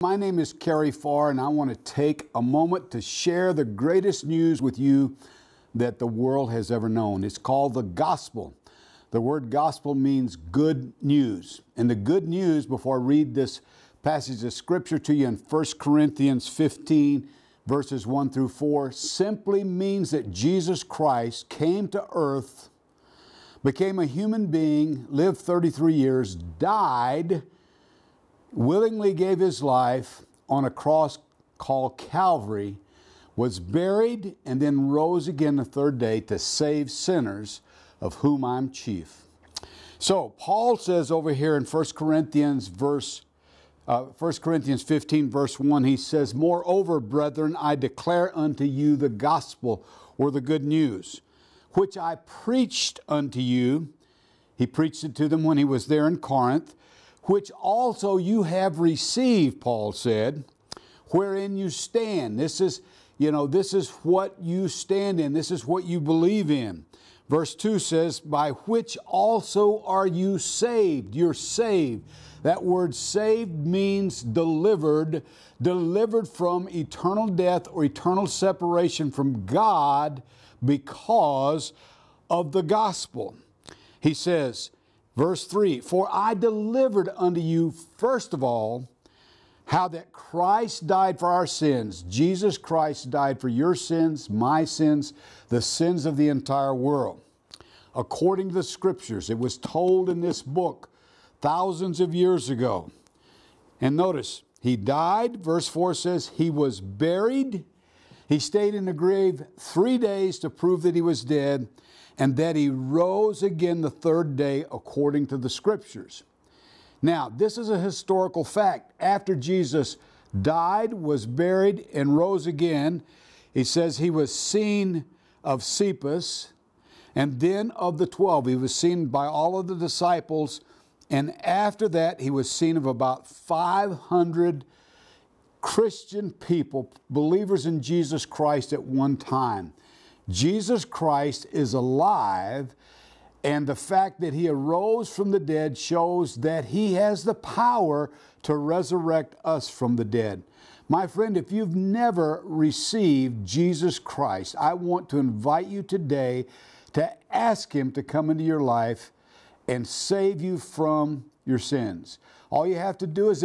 My name is Kerry Farr, and I want to take a moment to share the greatest news with you that the world has ever known. It's called the gospel. The word gospel means good news. And the good news, before I read this passage of scripture to you in 1 Corinthians 15, verses 1 through 4, simply means that Jesus Christ came to earth, became a human being, lived 33 years, died willingly gave his life on a cross called Calvary, was buried, and then rose again the third day to save sinners, of whom I'm chief. So Paul says over here in 1 Corinthians verse uh, 1 Corinthians 15 verse 1 he says moreover brethren I declare unto you the gospel or the good news which I preached unto you he preached it to them when he was there in Corinth which also you have received, Paul said, wherein you stand. This is, you know, this is what you stand in, this is what you believe in. Verse 2 says, By which also are you saved. You're saved. That word saved means delivered, delivered from eternal death or eternal separation from God because of the gospel. He says, Verse 3 For I delivered unto you, first of all, how that Christ died for our sins. Jesus Christ died for your sins, my sins, the sins of the entire world. According to the scriptures, it was told in this book thousands of years ago. And notice, he died, verse 4 says, he was buried. He stayed in the grave three days to prove that he was dead and that he rose again the third day according to the scriptures. Now, this is a historical fact. After Jesus died, was buried, and rose again, he says he was seen of Cephas and then of the twelve. He was seen by all of the disciples, and after that, he was seen of about 500 Christian people, believers in Jesus Christ at one time. Jesus Christ is alive, and the fact that he arose from the dead shows that he has the power to resurrect us from the dead. My friend, if you've never received Jesus Christ, I want to invite you today to ask him to come into your life and save you from your sins. All you have to do is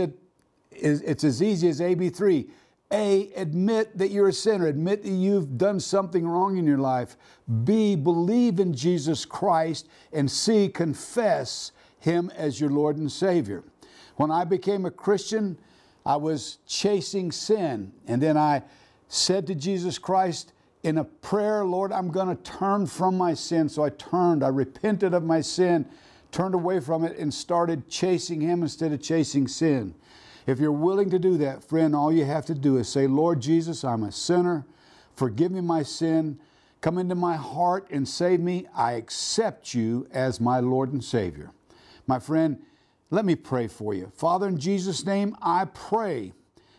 is it's as easy as AB3 a, admit that you're a sinner, admit that you've done something wrong in your life. B, believe in Jesus Christ. And C, confess Him as your Lord and Savior. When I became a Christian, I was chasing sin. And then I said to Jesus Christ in a prayer, Lord, I'm going to turn from my sin. So I turned, I repented of my sin, turned away from it, and started chasing Him instead of chasing sin. If you're willing to do that, friend, all you have to do is say, Lord Jesus, I'm a sinner. Forgive me my sin. Come into my heart and save me. I accept you as my Lord and Savior. My friend, let me pray for you. Father, in Jesus' name, I pray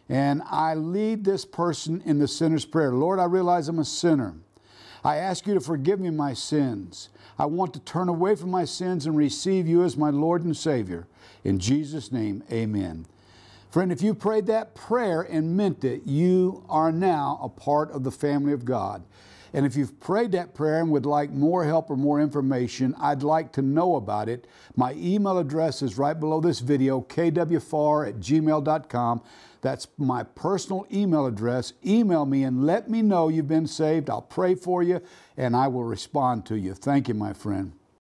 and I lead this person in the sinner's prayer. Lord, I realize I'm a sinner. I ask you to forgive me my sins. I want to turn away from my sins and receive you as my Lord and Savior. In Jesus' name, amen. Friend, if you prayed that prayer and meant it, you are now a part of the family of God. And if you've prayed that prayer and would like more help or more information, I'd like to know about it. My email address is right below this video, kwfar at gmail.com. That's my personal email address. Email me and let me know you've been saved. I'll pray for you and I will respond to you. Thank you, my friend.